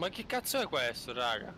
Ma che cazzo è questo, raga?